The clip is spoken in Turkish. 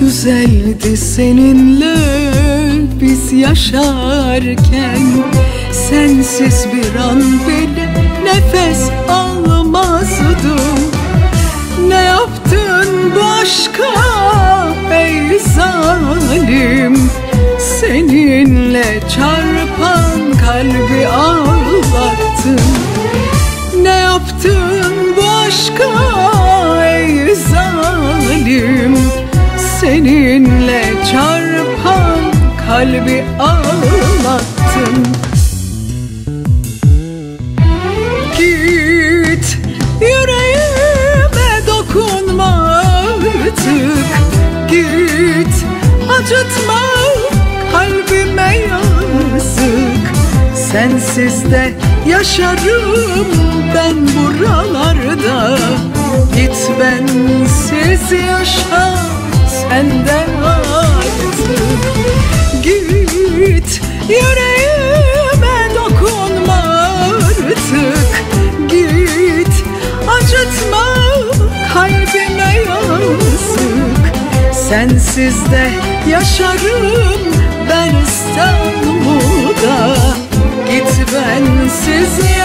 güzeldi seninle biz yaşarken. Sensiz bir an bile nefes almazdım Ne yaptın bu aşka ey zalim? Seninle çarpan kalbi ağlattın. Ne yaptın bu kalbi ağlattın. Git yüreğime dokunma artık. Git acıtma kalbime yazık. Sensiz de yaşarım ben buralarda. Git bensiz yaşa senden artık Sensiz de yaşarım ben İstanbul'da. Git bensiz